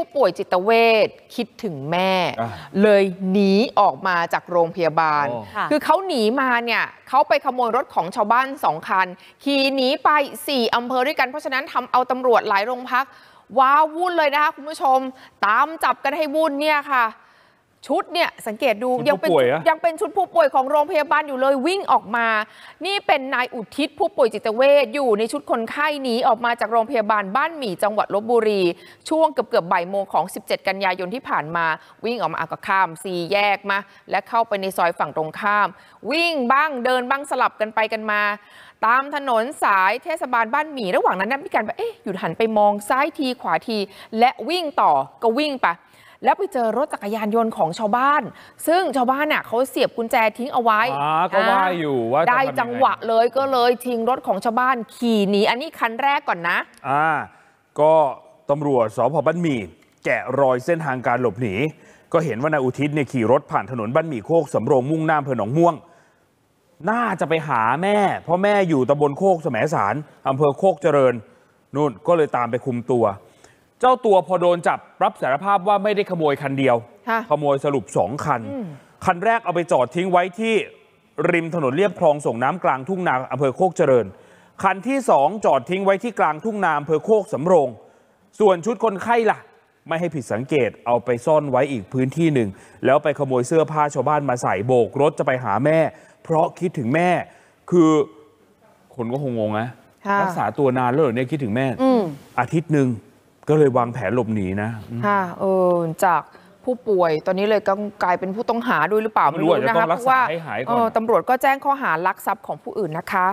ผู้ป่วยจิตเวชคิดถึงแม่อ่าเลยหนีออกมาจากโรงพยาบาลโอ้ค่ะคือเขาหนีมาเนี่ยเขาไปขโมยรถของชาวบ้านสองคัน ขี่หนีไป 4อำเภอด้วยกันเพราะฉะนั้นทำเอาตำรวจหลายโรงพักว้าวุ่นเลยนะคะคุณผู้ชม ตามจับกันให้วุ่นเนี่ยค่ะ ชุดเนี่ยสังเกตดูชุดยังเป็นผู้ป่วยอะยังเป็นชุดผู้ป่วยของโรงพยาบาลอยู่เลยวิ่งออกมา นี่เป็นนายอุทิศผู้ป่วยจิตเวชอยู่ในชุดคนไข้หนีออกมาจากโรงพยาบาลบ้านหมี่จังหวัดลบบุรี ช่วงเกือบเกือบๆบ่ายโมงของ 17 กันยายนที่ผ่านมา วิ่งออกมาอะก็ข้ามสี่แยกมา และเข้าไปในซอยฝั่งตรงข้าม วิ่งบ้างเดินบ้างสลับกันไปกันมา ตามถนนสายเทศบาลบ้านหมี่ระหว่างนั้นนะมีการแบบเอ๊ะหยุดหันไปมองซ้ายทีขวาที และวิ่งต่อก็วิ่งไป แล้วไปเจอรถจักรยานยนต์ของชาวบ้าน ซึ่งชาวบ้านน่ะเขาเสียบกุญแจทิ้งเอาไว้อ่าก็ว่าอยู่ว่าจะได้ทำยังไง จังหวะเลยก็เลยทิ้งรถของชาวบ้านขี่หนีอันนี้คันแรกก่อนนะ อ่าก็ตำรวจสพบ้านหมี่แกะรอยเส้นทางการหลบหนี ก็เห็นว่านายอุทิศเนี่ยขี่รถผ่านถนนบ้านหมี่โคกสำโรงมุ่งหน้าอำเภอหนองม่วง น่าจะไปหาแม่ เพราะแม่อยู่ตำบลโคกแสมสารอำเภอโคกเจริญนู่นก็เลยตามไปคุมตัว เจ้าตัวพอโดนจับรับสารภาพว่าไม่ได้ขโมยคันเดียวค่ะขโมยสรุปสองคัน คันแรกเอาไปจอดทิ้งไว้ที่ริมถนนเลียบคลองส่งน้ำกลางทุ่งนาอำเภอโคกเจริญ คันที่สองจอดทิ้งไว้ที่กลางทุ่งนาอำเภอโคกสำโรง ส่วนชุดคนไข้ล่ะ ไม่ให้ผิดสังเกตเอาไปซ่อนไว้อีกพื้นที่หนึ่ง แล้วไปขโมยเสื้อผ้าชาวบ้านมาใส่โบกรถจะไปหาแม่ เพราะคิดถึงแม่ คือคนก็คงงงนะค่ะรักษาตัวนานแล้วเหรอเนี่ยคิดถึงแม่อืมอาทิตย์หนึ่ง ก็เลยวางแผนหลบหนีนะ ค่ะเออจากผู้ป่วยตอนนี้เลยก็กลายเป็นผู้ต้องหาด้วยหรือเปล่าไม่รู้อาจจะนะต้อคะงรักษาให้หายก่อนเตำรวจก็แจ้งข้อหารักทรัพย์ของผู้อื่นนะคะ